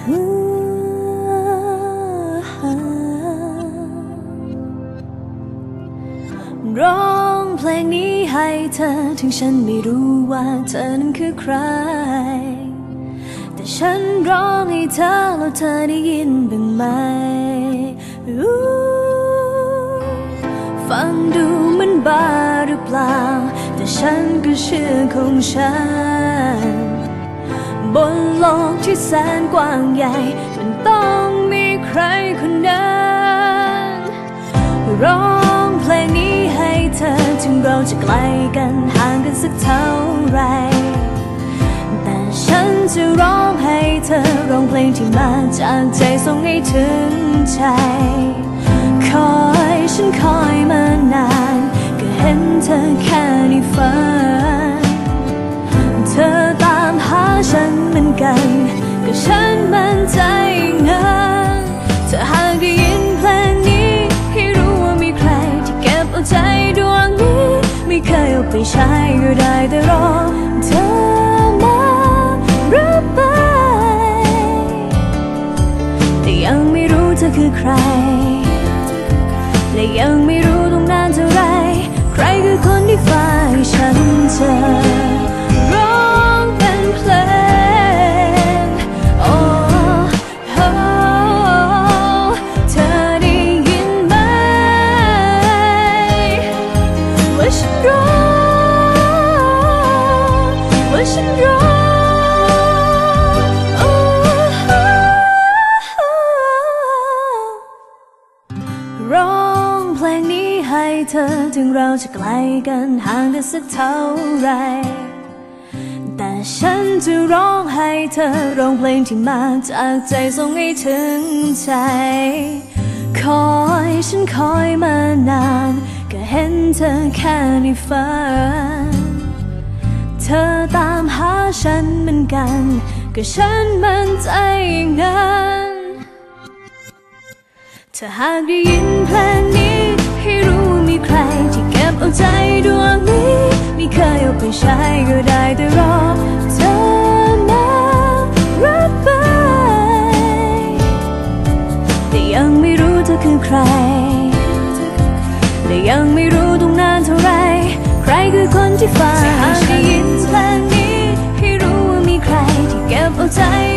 ร้องเพลงนี้ให้เธอถึงฉันไม่รู้ว่าเธอนั้นคือใคร แต่ฉันร้องให้เธอแล้วเธอได้ยินบ้างไหมฟังดูมันบ้าหรือเปล่า แต่ฉันก็เชื่อของฉัน บนโลกที่แสนกว้างใหญ่ มันต้องมีใครคนนั้นร้องเพลงนี้ให้เธอถึงเราจะไกลกันห่างกันสักเท่าไร แต่ฉันจะร้องให้เธอร้องเพลงที่มาจากใจส่งให้ถึงใจ คอยฉันคอยมาน ฉันเหมือนกัน ก็ฉันมั่นใจงั้นถ้าหากได้ยินเพลงนี้ ให้รู้ว่ามีใครที่เก็บเอาใจดวงนี้ ไม่เคยเอาไปใช้ก็ได้แต่รอเธอมารับไปแต่ยังไม่รู้เธอคือใคร และยังไม่รู้ ฉันร้องว่าฉันรอร้องเพลงนี้ให้เธอถึงเราจะไกลกันห่างกันสักเท่าไร แต่ฉันจะร้องให้เธอร้องเพลงที่มาจากใจส่งให้ถึงใจ คอยฉันคอยมานาน เห็นเธอแค่ในฝัน เธอตามหาฉันเหมือนกัน ก็ฉันมั่นใจอย่างนั้นถ้าหากได้ยินเพลงนี้ ให้รู้ว่ามีใครที่เก็บเอาใจดวงนี้ ไม่เคยเอาไปใช้ก็ได้แต่รอเธอมารับไป แต่ยังไม่รู้เธอคือใคร ยังไม่รู้ต้องนานเท่าไร ใครคือคนที่ฝ่าหากได้ยินเพลงนี้ ให้รู้ว่ามีใครที่เก็บเอาใจ